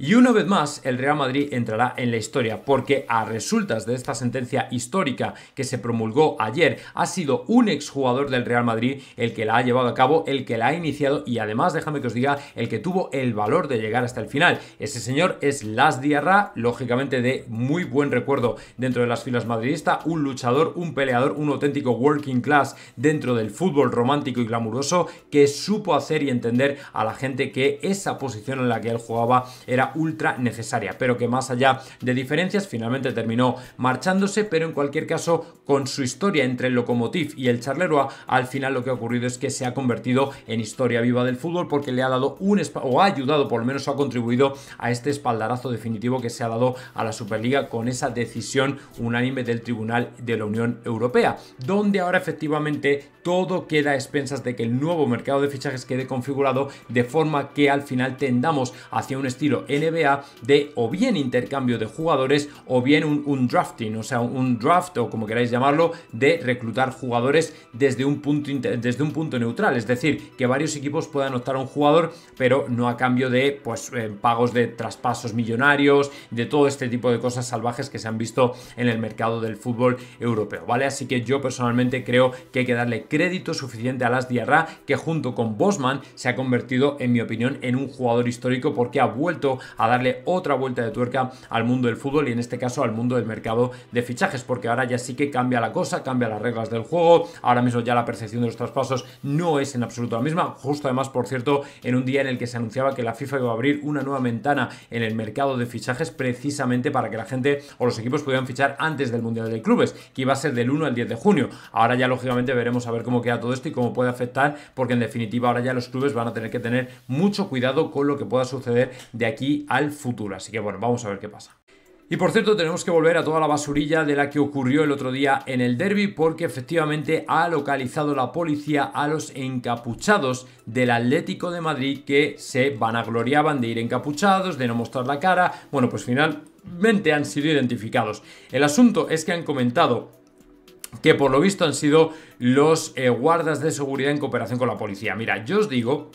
Y una vez más, el Real Madrid entrará en la historia, porque a resultas de esta sentencia histórica que se promulgó ayer, ha sido un exjugador del Real Madrid el que la ha llevado a cabo, el que la ha iniciado y además, déjame que os diga, el que tuvo el valor de llegar hasta el final. Ese señor es Las Diarra, lógicamente de muy buen recuerdo dentro de las filas madridistas, un luchador, un peleador, un auténtico working class dentro del fútbol romántico y glamuroso que supo hacer y entender a la gente que esa posición en la que él jugaba era ultra necesaria, pero que más allá de diferencias finalmente terminó marchándose, pero en cualquier caso con su historia entre el Lokomotiv y el Charleroi, al final lo que ha ocurrido es que se ha convertido en historia viva del fútbol porque le ha dado un o ha ayudado, por lo menos ha contribuido a este espaldarazo definitivo que se ha dado a la Superliga con esa decisión unánime del Tribunal de la Unión Europea, donde ahora efectivamente todo queda a expensas de que el nuevo mercado de fichajes quede configurado de forma que al final tendamos hacia un estilo NBA de o bien intercambio de jugadores o bien un, drafting, o sea, un draft o como queráis llamarlo, de reclutar jugadores desde un punto, desde un punto neutral, es decir, que varios equipos puedan optar a un jugador, pero no a cambio de pues, eh, pagos de traspasos millonarios, de todo este tipo de cosas salvajes que se han visto en el mercado del fútbol europeo, ¿vale? Así que yo personalmente creo que hay que darle crédito suficiente a Las Diarra, que junto con Bosman se ha convertido, en mi opinión, en un jugador histórico porque ha vuelto a darle otra vuelta de tuerca al mundo del fútbol y en este caso al mundo del mercado de fichajes, porque ahora ya sí que cambia la cosa, cambia las reglas del juego, ahora mismo ya la percepción de los traspasos no es en absoluto la misma, justo además, por cierto, en un día en el que se anunciaba que la FIFA iba a abrir una nueva ventana en el mercado de fichajes precisamente para que la gente o los equipos pudieran fichar antes del Mundial de Clubes, que iba a ser del 1 al 10 de junio. Ahora ya lógicamente veremos a ver cómo queda todo esto y cómo puede afectar, porque en definitiva ahora ya los clubes van a tener que tener mucho cuidado con lo que pueda suceder de aquí al futuro. Así que bueno, vamos a ver qué pasa. Y por cierto, tenemos que volver a toda la basurilla de la que ocurrió el otro día en el derby, porque efectivamente ha localizado la policía a los encapuchados del Atlético de Madrid que se vanagloriaban de ir encapuchados, de no mostrar la cara. Bueno, pues finalmente han sido identificados. El asunto es que han comentado que por lo visto han sido los eh, guardas de seguridad en cooperación con la policía. Mira, yo os digo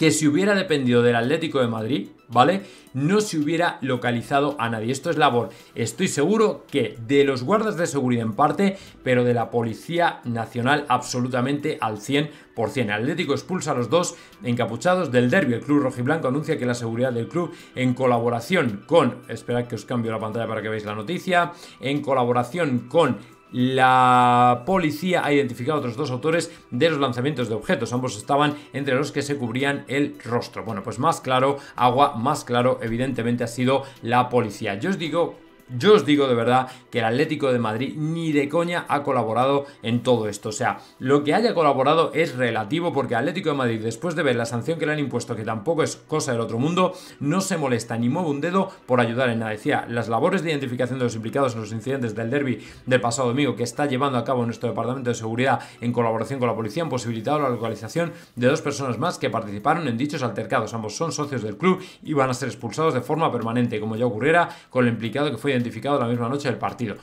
que si hubiera dependido del Atlético de Madrid, ¿vale? No se hubiera localizado a nadie. Esto es labor, estoy seguro que de los guardas de seguridad en parte, pero de la Policía Nacional absolutamente al 100%. El Atlético expulsa a los dos encapuchados del derby. El club rojiblanco anuncia que la seguridad del club, en colaboración con, esperad que os cambio la pantalla para que veáis la noticia, en colaboración con la policía ha identificado a otros dos autores de los lanzamientos de objetos. Ambos estaban entre los que se cubrían el rostro. Bueno, pues más claro, agua, más claro, evidentemente ha sido la policía. Yo os digo yo os digo de verdad que el Atlético de Madrid ni de coña ha colaborado en todo esto. O sea, lo que haya colaborado es relativo porque el Atlético de Madrid, después de ver la sanción que le han impuesto, que tampoco es cosa del otro mundo, no se molesta ni mueve un dedo por ayudar en nada. Decía, las labores de identificación de los implicados en los incidentes del derby del pasado domingo que está llevando a cabo nuestro Departamento de Seguridad en colaboración con la policía han posibilitado la localización de dos personas más que participaron en dichos altercados. Ambos son socios del club y van a ser expulsados de forma permanente, como ya ocurriera con el implicado que fue identificado la misma noche del partido.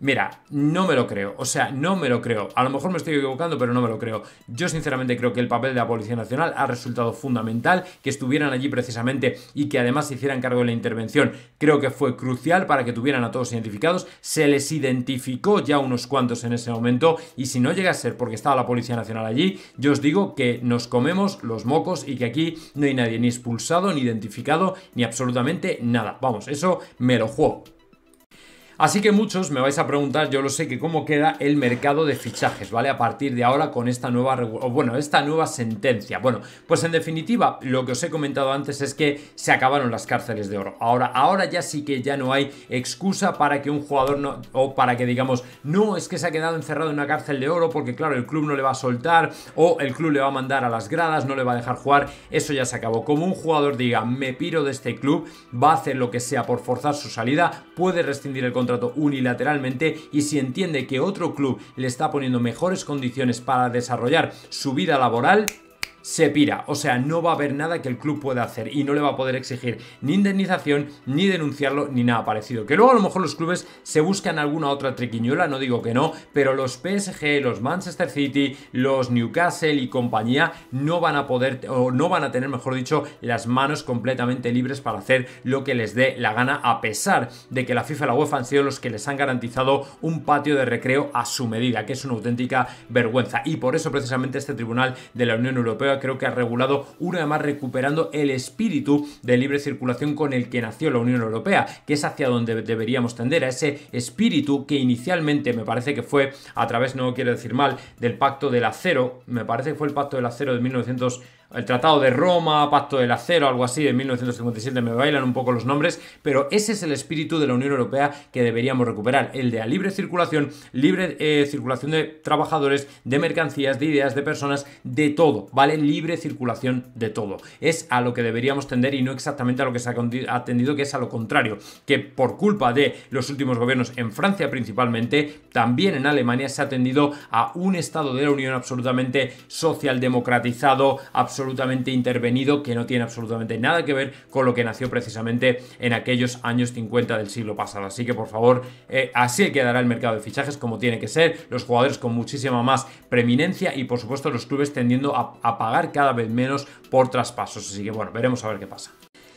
Mira, no me lo creo, o sea, no me lo creo. A lo mejor me estoy equivocando, pero no me lo creo. Yo sinceramente creo que el papel de la Policía Nacional ha resultado fundamental, que estuvieran allí precisamente y que además se hicieran cargo de la intervención. Creo que fue crucial para que tuvieran a todos identificados. Se les identificó ya unos cuantos en ese momento y si no llega a ser porque estaba la Policía Nacional allí, yo os digo que nos comemos los mocos y que aquí no hay nadie ni expulsado, ni identificado, ni absolutamente nada. Vamos, eso me lo juego. Así que muchos me vais a preguntar, yo lo sé, que cómo queda el mercado de fichajes, ¿vale? A partir de ahora con esta nueva, bueno, esta nueva sentencia. Bueno, pues en definitiva, lo que os he comentado antes es que se acabaron las cárceles de oro. Ahora, ahora ya sí que ya no hay excusa para que un jugador no, o para que digamos, no, es que se ha quedado encerrado en una cárcel de oro porque claro, el club no le va a soltar o el club le va a mandar a las gradas, no le va a dejar jugar. Eso ya se acabó. Como un jugador diga, me piro de este club, va a hacer lo que sea por forzar su salida, puede rescindir el contrato contrato unilateralmente y si entiende que otro club le está poniendo mejores condiciones para desarrollar su vida laboral, se pira. O sea, no va a haber nada que el club pueda hacer y no le va a poder exigir ni indemnización, ni denunciarlo, ni nada parecido. Que luego a lo mejor los clubes se buscan alguna otra triquiñuela, no digo que no, pero los PSG, los Manchester City, los Newcastle y compañía no van a poder, o no van a tener, mejor dicho, las manos completamente libres para hacer lo que les dé la gana, a pesar de que la FIFA y la UEFA han sido los que les han garantizado un patio de recreo a su medida, que es una auténtica vergüenza. Y por eso precisamente este Tribunal de la Unión Europea creo que ha regulado una más recuperando el espíritu de libre circulación con el que nació la Unión Europea, que es hacia donde deberíamos tender, a ese espíritu que inicialmente me parece que fue a través, no quiero decir mal, del pacto del acero, me parece que fue el pacto del acero de 1900 el Tratado de Roma, Pacto del Acero, algo así, de 1957, me bailan un poco los nombres, pero ese es el espíritu de la Unión Europea que deberíamos recuperar, el de la libre circulación, libre eh, circulación de trabajadores, de mercancías, de ideas, de personas, de todo, ¿vale? Libre circulación de todo. Es a lo que deberíamos tender y no exactamente a lo que se ha atendido, que es a lo contrario, que por culpa de los últimos gobiernos en Francia principalmente, también en Alemania se ha atendido a un Estado de la Unión absolutamente socialdemocratizado, absolutamente intervenido, que no tiene absolutamente nada que ver con lo que nació precisamente en aquellos años 50 del siglo pasado. Así que por favor, eh, así quedará el mercado de fichajes como tiene que ser, los jugadores con muchísima más preeminencia y por supuesto los clubes tendiendo a, a pagar cada vez menos por traspasos. Así que bueno, veremos a ver qué pasa.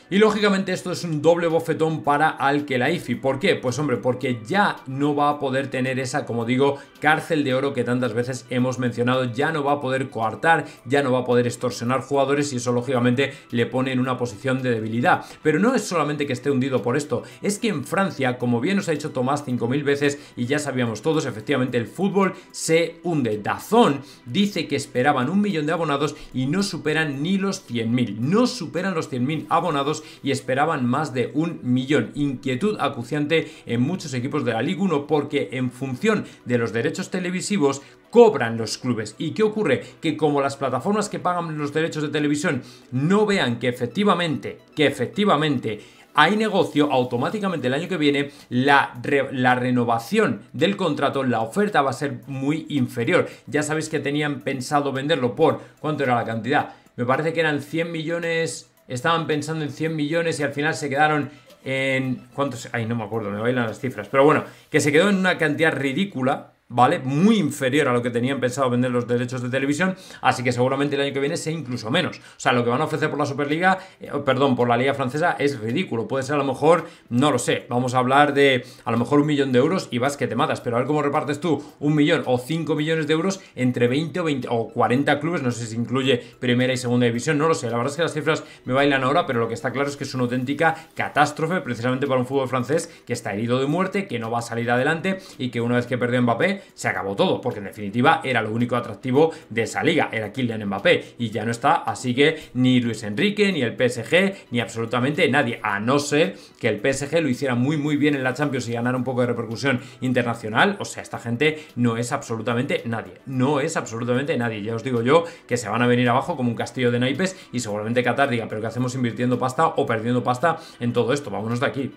Y lógicamente esto es un doble bofetón para Al-Khelaifi. ¿Por qué? Pues hombre, porque ya no va a poder tener esa, como digo, cárcel de oro que tantas veces hemos mencionado. Ya no va a poder coartar, ya no va a poder extorsionar jugadores y eso lógicamente le pone en una posición de debilidad. Pero no es solamente que esté hundido por esto, es que en Francia, como bien nos ha dicho Tomás 5.000 veces y ya sabíamos todos, efectivamente el fútbol se hunde. Dazón dice que esperaban un millón de abonados y no superan ni los 100.000. No superan los 100.000 abonados y esperaban más de un millón. Inquietud acuciante en muchos equipos de la Liga 1 porque en función de los derechos televisivos cobran los clubes. ¿Y qué ocurre? Que como las plataformas que pagan los derechos de televisión no vean que efectivamente, que efectivamente hay negocio, automáticamente el año que viene la, la, renovación del contrato, la oferta va a ser muy inferior. Ya sabéis que tenían pensado venderlo por, ¿cuánto era la cantidad? Me parece que eran 100 millones estaban pensando en 100 millones y al final se quedaron en... ¿Cuántos? Ay, no me acuerdo, me bailan las cifras. Pero bueno, que se quedó en una cantidad ridícula ¿vale? Muy inferior a lo que tenían pensado vender los derechos de televisión, así que seguramente el año que viene sea incluso menos. O sea, lo que van a ofrecer por la Superliga, eh, perdón, por la Liga Francesa es ridículo. Puede ser a lo mejor, no lo sé, vamos a hablar de a lo mejor un millón de euros y vas que te matas, pero a ver cómo repartes tú un millón o cinco millones de euros entre 20 o 20 o 40 clubes, no sé si incluye primera y segunda división, no lo sé. La verdad es que las cifras me bailan ahora, pero lo que está claro es que es una auténtica catástrofe precisamente para un fútbol francés que está herido de muerte, que no va a salir adelante y que una vez que perdió Mbappé, se acabó todo, porque en definitiva era lo único atractivo de esa liga, era Kylian Mbappé, y ya no está, así que ni Luis Enrique, ni el PSG, ni absolutamente nadie, a no ser que el PSG lo hiciera muy muy bien en la Champions y ganara un poco de repercusión internacional, o sea, esta gente no es absolutamente nadie, no es absolutamente nadie, ya os digo yo que se van a venir abajo como un castillo de naipes y seguramente Qatar diga, pero ¿qué hacemos invirtiendo pasta o perdiendo pasta en todo esto? Vámonos de aquí.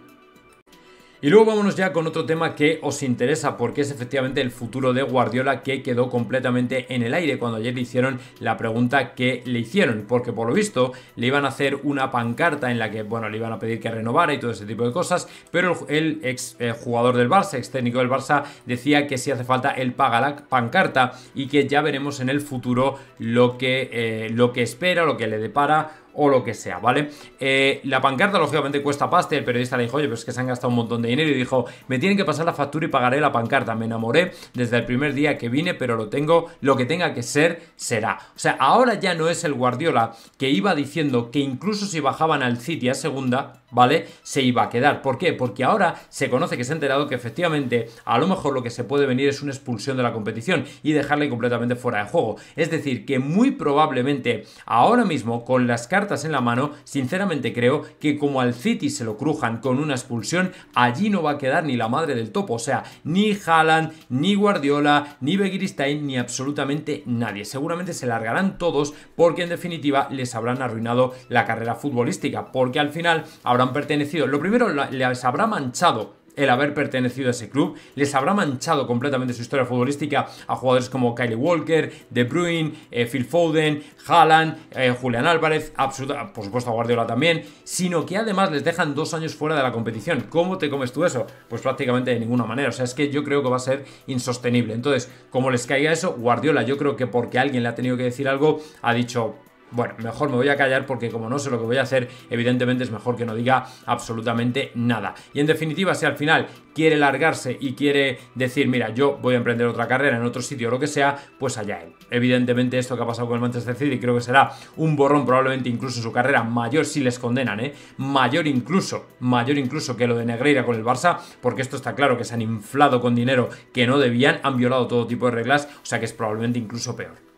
Y luego vámonos ya con otro tema que os interesa porque es efectivamente el futuro de Guardiola que quedó completamente en el aire cuando ayer le hicieron la pregunta que le hicieron, porque por lo visto le iban a hacer una pancarta en la que, bueno, le iban a pedir que renovara y todo ese tipo de cosas, pero el ex eh, jugador del Barça, ex técnico del Barça, decía que si hace falta él paga la pancarta y que ya veremos en el futuro lo que, eh, lo que espera, lo que le depara o lo que sea, ¿vale? Eh, la pancarta lógicamente cuesta pasta, el periodista le dijo, oye, pues es que se han gastado un montón de dinero y dijo, me tienen que pasar la factura y pagaré la pancarta, me enamoré desde el primer día que vine, pero lo tengo, lo que tenga que ser, será. O sea, ahora ya no es el Guardiola que iba diciendo que incluso si bajaban al City a segunda, ¿vale? Se iba a quedar. ¿Por qué? Porque ahora se conoce que se ha enterado que efectivamente a lo mejor lo que se puede venir es una expulsión de la competición y dejarle completamente fuera de juego. Es decir, que muy probablemente ahora mismo con las cartas en la mano, sinceramente creo que como al City se lo crujan con una expulsión, allí no va a quedar ni la madre del topo. O sea, ni Haaland, ni Guardiola, ni Begiristain, ni absolutamente nadie. Seguramente se largarán todos porque en definitiva les habrán arruinado la carrera futbolística. Porque al final habrá han pertenecido. Lo primero, les habrá manchado el haber pertenecido a ese club, les habrá manchado completamente su historia futbolística a jugadores como Kylie Walker, De Bruyne, eh, Phil Foden, Haaland, eh, Julián Álvarez, por supuesto a Guardiola también, sino que además les dejan dos años fuera de la competición. ¿Cómo te comes tú eso? Pues prácticamente de ninguna manera. O sea, es que yo creo que va a ser insostenible. Entonces, como les caiga eso, Guardiola, yo creo que porque alguien le ha tenido que decir algo, ha dicho, bueno, mejor me voy a callar porque como no sé lo que voy a hacer, evidentemente es mejor que no diga absolutamente nada. Y en definitiva, si al final quiere largarse y quiere decir, mira, yo voy a emprender otra carrera en otro sitio o lo que sea, pues allá él. Evidentemente esto que ha pasado con el Manchester City creo que será un borrón probablemente incluso su carrera mayor si les condenan, ¿eh? Mayor incluso, mayor incluso que lo de Negreira con el Barça, porque esto está claro que se han inflado con dinero que no debían, han violado todo tipo de reglas, o sea que es probablemente incluso peor.